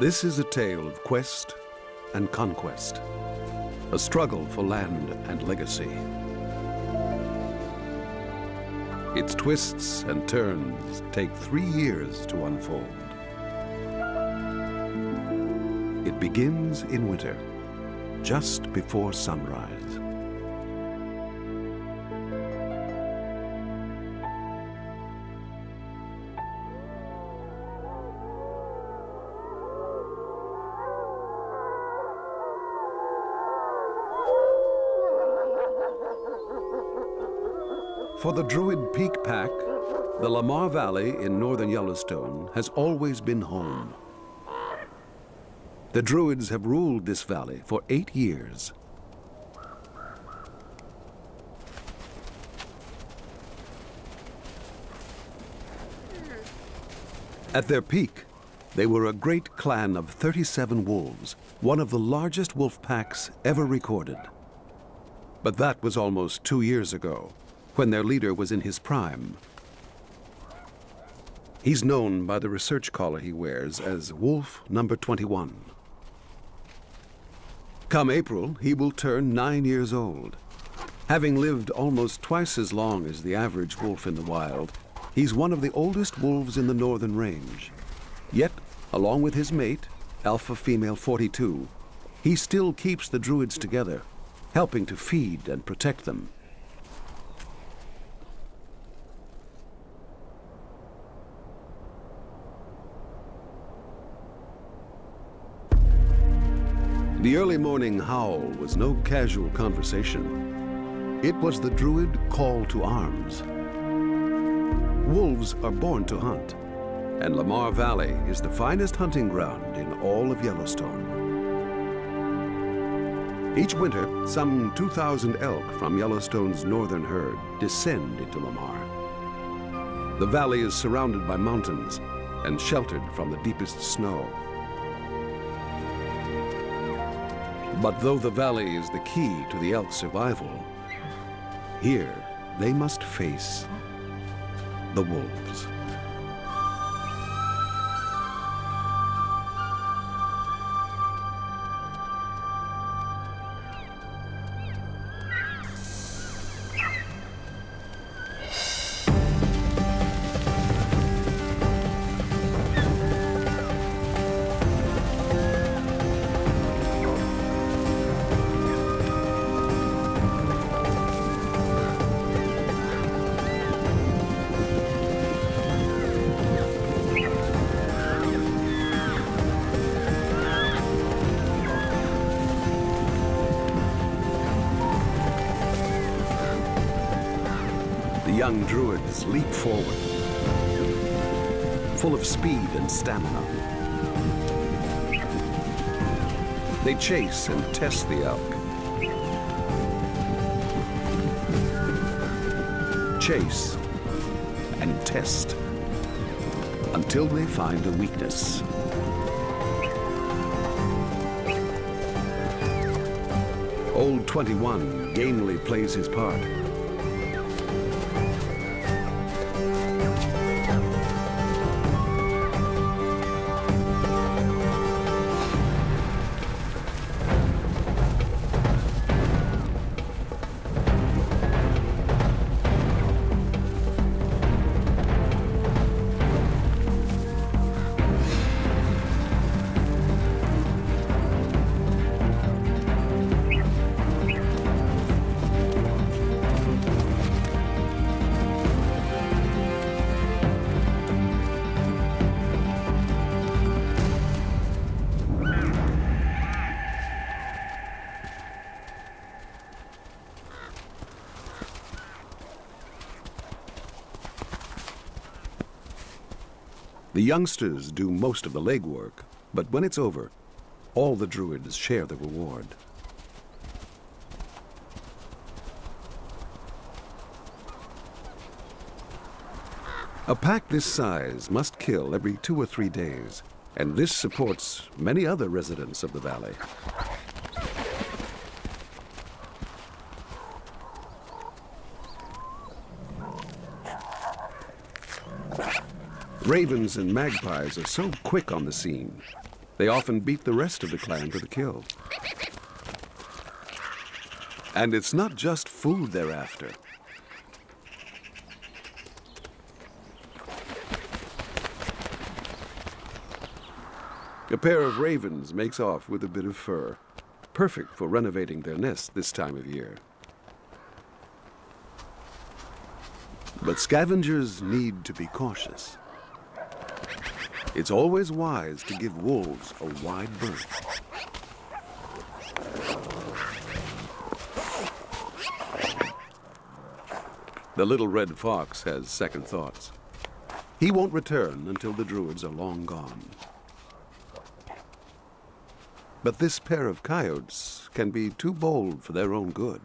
This is a tale of quest and conquest, a struggle for land and legacy. Its twists and turns take three years to unfold. It begins in winter, just before sunrise. For the Druid Peak Pack, the Lamar Valley in northern Yellowstone has always been home. The Druids have ruled this valley for eight years. At their peak, they were a great clan of 37 wolves, one of the largest wolf packs ever recorded. But that was almost two years ago, when their leader was in his prime. He's known by the research collar he wears as Wolf Number 21. Come April, he will turn nine years old. Having lived almost twice as long as the average wolf in the wild, he's one of the oldest wolves in the northern range. Yet, along with his mate, Alpha Female 42, he still keeps the druids together, helping to feed and protect them. The early morning howl was no casual conversation. It was the Druid call to arms. Wolves are born to hunt, and Lamar Valley is the finest hunting ground in all of Yellowstone. Each winter, some 2,000 elk from Yellowstone's northern herd descend into Lamar. The valley is surrounded by mountains and sheltered from the deepest snow. But though the valley is the key to the elk's survival, here they must face the wolves. Young druids leap forward, full of speed and stamina. They chase and test the elk. Chase and test until they find a weakness. Old 21 gamely plays his part. Youngsters do most of the legwork, but when it's over, all the druids share the reward. A pack this size must kill every two or three days, and this supports many other residents of the valley. Ravens and magpies are so quick on the scene. They often beat the rest of the clan to the kill. And it's not just food they're after. A pair of ravens makes off with a bit of fur, perfect for renovating their nest this time of year. But scavengers need to be cautious. It's always wise to give wolves a wide berth. The little red fox has second thoughts. He won't return until the druids are long gone. But this pair of coyotes can be too bold for their own good.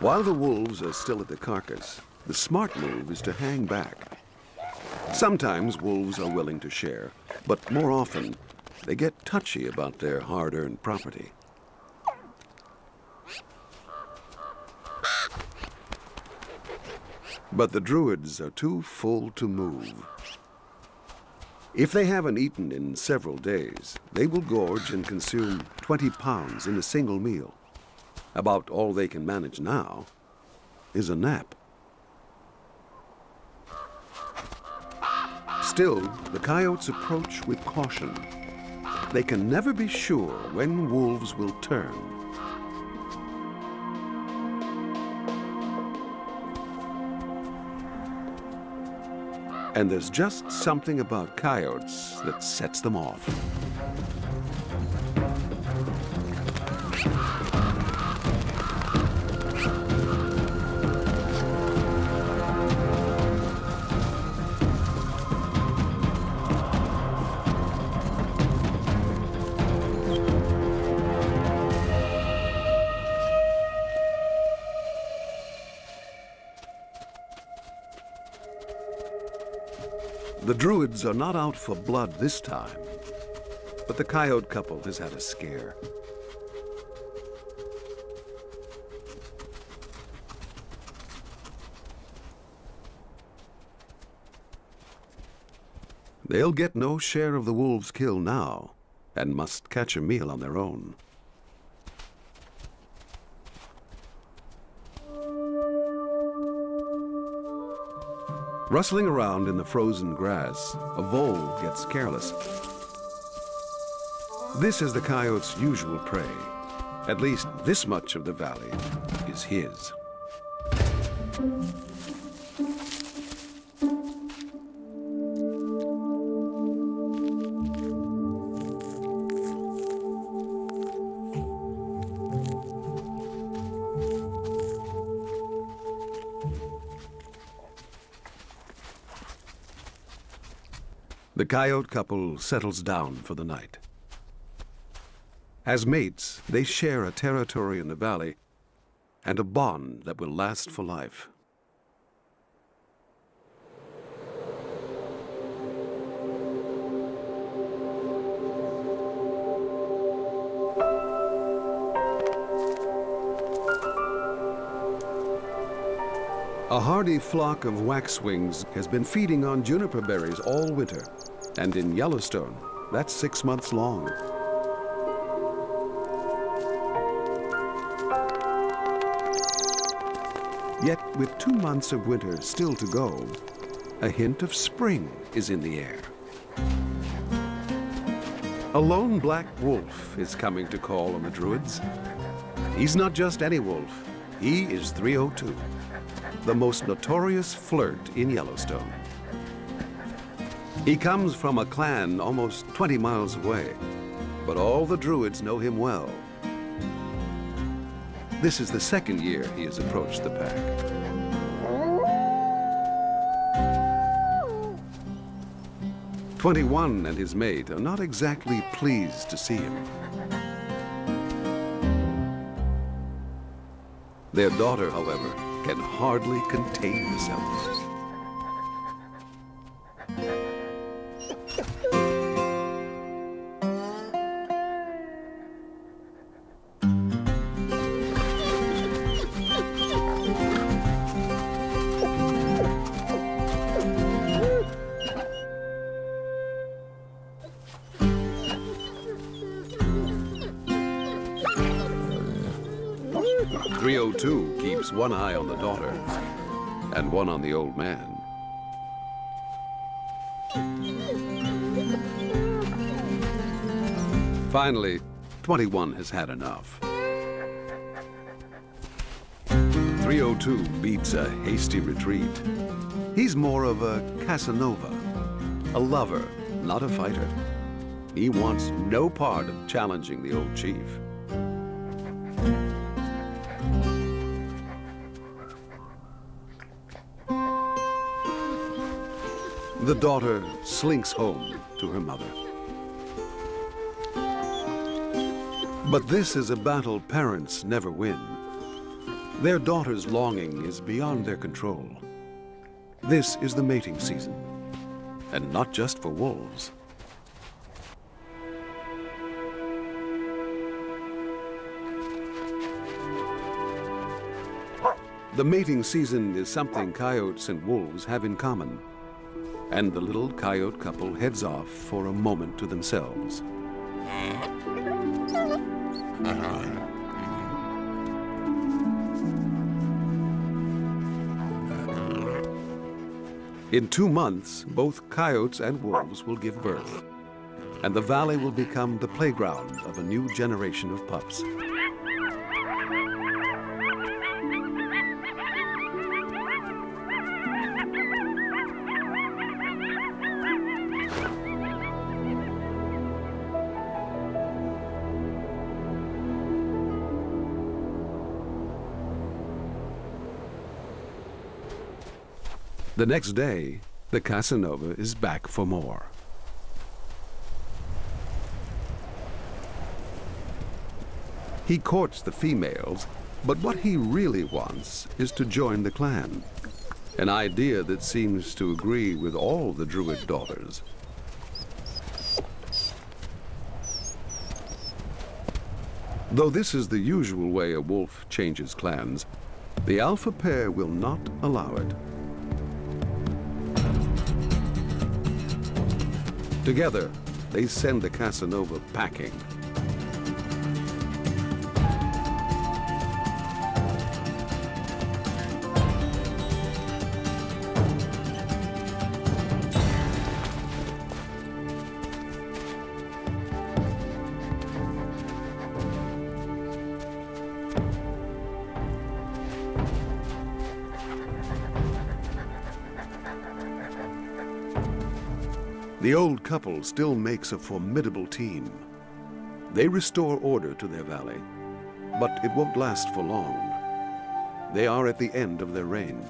While the wolves are still at the carcass, the smart move is to hang back. Sometimes wolves are willing to share, but more often they get touchy about their hard-earned property. But the druids are too full to move. If they haven't eaten in several days, they will gorge and consume 20 pounds in a single meal. About all they can manage now is a nap. Still, the coyotes approach with caution. They can never be sure when wolves will turn. And there's just something about coyotes that sets them off. The Druids are not out for blood this time, but the coyote couple has had a scare. They'll get no share of the wolves' kill now, and must catch a meal on their own. Rustling around in the frozen grass, a vole gets careless. This is the coyote's usual prey. At least this much of the valley is his. The coyote couple settles down for the night. As mates, they share a territory in the valley and a bond that will last for life. A hardy flock of waxwings has been feeding on juniper berries all winter. And in Yellowstone, that's six months long. Yet, with two months of winter still to go, a hint of spring is in the air. A lone black wolf is coming to call on the Druids. He's not just any wolf, he is 302, the most notorious flirt in Yellowstone. He comes from a clan almost 20 miles away, but all the Druids know him well. This is the second year he has approached the pack. Twenty-one and his mate are not exactly pleased to see him. Their daughter, however, can hardly contain herself. 302 keeps one eye on the daughter and one on the old man. Finally, 21 has had enough. 302 beats a hasty retreat. He's more of a Casanova, a lover, not a fighter. He wants no part of challenging the old chief. The daughter slinks home to her mother. But this is a battle parents never win. Their daughter's longing is beyond their control. This is the mating season, and not just for wolves. The mating season is something coyotes and wolves have in common. And the little coyote couple heads off for a moment to themselves. Uh-huh. In two months, both coyotes and wolves will give birth, and the valley will become the playground of a new generation of pups. The next day, the Casanova is back for more. He courts the females, but what he really wants is to join the clan. An idea that seems to agree with all the Druid daughters. Though this is the usual way a wolf changes clans, the alpha pair will not allow it. Together, they send the Casanova packing. The old couple still makes a formidable team. They restore order to their valley, but it won't last for long. They are at the end of their reign.